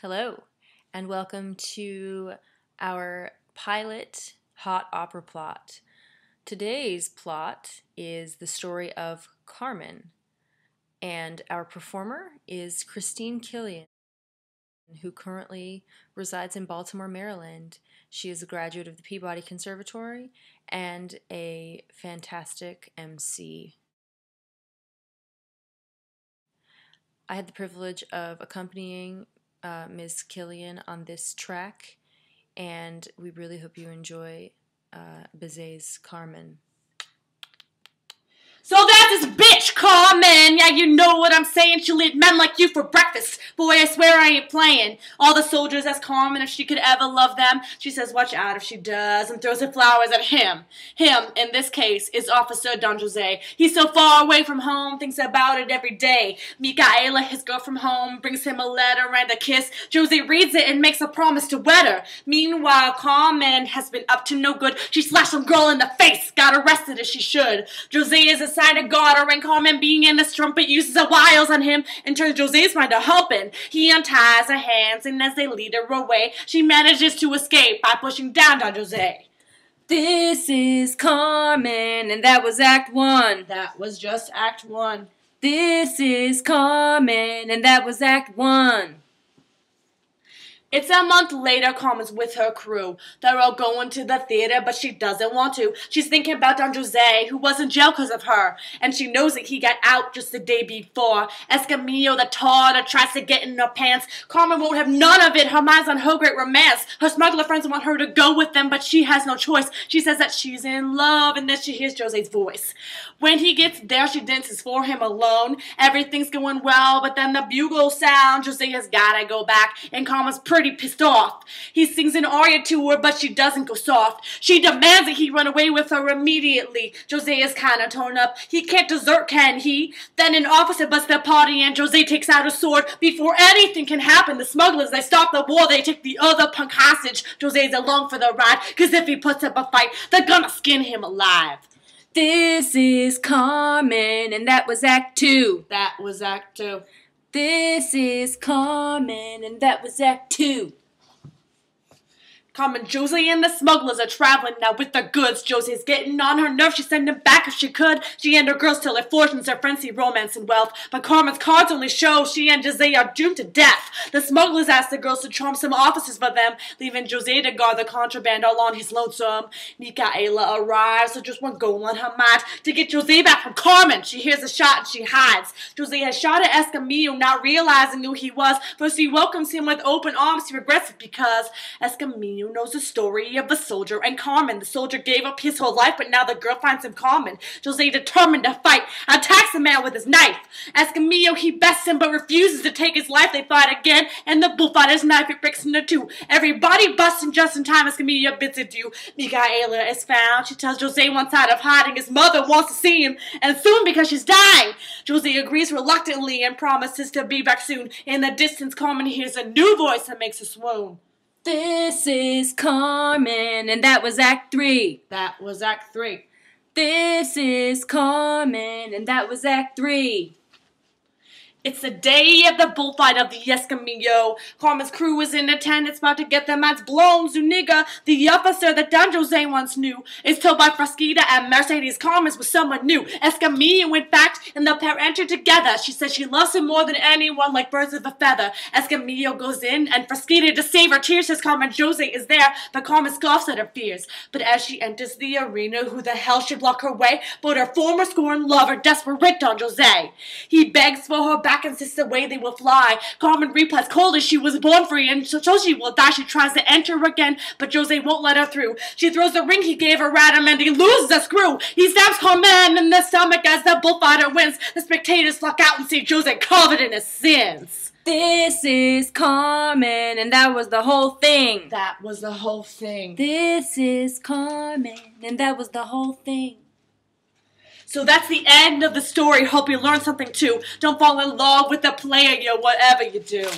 Hello, and welcome to our pilot hot opera plot. Today's plot is the story of Carmen, and our performer is Christine Killian, who currently resides in Baltimore, Maryland. She is a graduate of the Peabody Conservatory and a fantastic MC. I had the privilege of accompanying uh, Ms. Killian on this track, and we really hope you enjoy uh, Bizet's Carmen. So that's this bitch, Carmen. Yeah, you know what I'm saying. She'll eat men like you for breakfast. Boy, I swear I ain't playing. All the soldiers ask Carmen if she could ever love them. She says, watch out if she does, and throws her flowers at him. Him, in this case, is Officer Don Jose. He's so far away from home, thinks about it every day. Micaela, his girl from home, brings him a letter and a kiss. Jose reads it and makes a promise to wed her. Meanwhile, Carmen has been up to no good. She slashed some girl in the face, got arrested as she should. Jose is a sign of God, or when Carmen being in the trumpet uses a wiles on him and turns Jose's mind to helping. He unties her hands, and as they lead her away, she manages to escape by pushing down on Jose. This is Carmen, and that was Act One. That was just Act One. This is Carmen, and that was Act One. It's a month later, Carmen's with her crew. They're all going to the theater, but she doesn't want to. She's thinking about Don Jose, who was in jail because of her, and she knows that he got out just the day before. Escamillo, the tall, tries to get in her pants. Carmen won't have none of it. Her mind's on her great romance. Her smuggler friends want her to go with them, but she has no choice. She says that she's in love, and then she hears Jose's voice. When he gets there, she dances for him alone. Everything's going well, but then the bugle sound. Jose has gotta go back, and Carmen's pretty pretty pissed off. He sings an aria to her, but she doesn't go soft. She demands that he run away with her immediately. Jose is kinda torn up. He can't desert, can he? Then an officer busts their party and Jose takes out a sword. Before anything can happen, the smugglers, they stop the war. They take the other punk hostage. Jose's along for the ride, cause if he puts up a fight, they're gonna skin him alive. This is Carmen, and that was Act Two. That was Act Two. This is Carmen, and that was Act Two. Carmen, Josie and the smugglers are traveling now with the goods. Josie's getting on her nerves. She'd them back if she could. She and her girls tell their fortunes, their frenzy, romance, and wealth. But Carmen's cards only show she and Jose are doomed to death. The smugglers ask the girls to charm some officers for them, leaving Jose to guard the contraband all on his lonesome. Micaela arrives with just one goal on her mind, to get Jose back from Carmen. She hears a shot and she hides. Jose has shot at Escamillo, not realizing who he was. First he welcomes him with open arms. He regrets it because Escamillo knows the story of the soldier and Carmen. The soldier gave up his whole life, but now the girl finds him Carmen. Jose, determined to fight, attacks the man with his knife. Escamillo, he bests him, but refuses to take his life. They fight again, and the bullfighter's knife, it breaks into two. Everybody busting just in time. Escamillo bids adieu. Micaela is found. She tells Jose one side of hiding. His mother wants to see him, and soon because she's dying. Jose agrees reluctantly and promises to be back soon. In the distance, Carmen hears a new voice that makes her swoon. This is Carmen, and that was Act Three. That was Act Three. This is Carmen, and that was Act Three. It's the day of the bullfight of the Escamillo. Carmen's crew is in attendance, about to get their minds blown. Zuniga, the officer that Don Jose once knew, is told by Frasquita and Mercedes Carmen's was someone new. Escamillo, in fact, and the pair enter together. She says she loves him more than anyone, like birds of a feather. Escamillo goes in, and Frasquita, to save her tears, says Carmen Jose is there, but Carmen scoffs at her fears. But as she enters the arena, who the hell should block her way but her former scorned lover, desperate Don Jose? He begs for her back insists the way they will fly. Carmen replies cold as she was born free, and so she will die. She tries to enter again, but Jose won't let her through. She throws the ring he gave her at him, and he loses a screw. He stabs Carmen in the stomach as the bullfighter wins. The spectators flock out and see Jose covered in his sins. This is Carmen, and that was the whole thing. That was the whole thing. This is Carmen, and that was the whole thing. So that's the end of the story. Hope you learned something too. Don't fall in love with the player, yo, whatever you do.